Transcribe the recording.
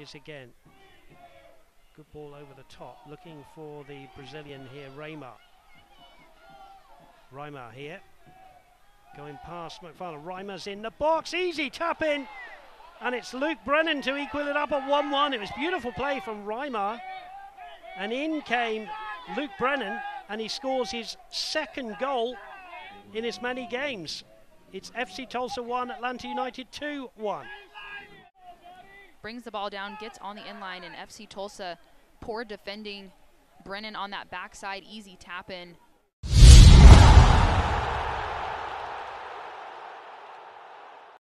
is again. Good ball over the top, looking for the Brazilian here, Reimer. Reimer here, going past McFarlane. Reimer's in the box, easy tap in, and it's Luke Brennan to equal it up at 1 1. It was beautiful play from Reimer, and in came Luke Brennan, and he scores his second goal in as many games. It's FC Tulsa 1, Atlanta United 2 1. Brings the ball down, gets on the inline, and FC Tulsa poor defending. Brennan on that backside, easy tap in.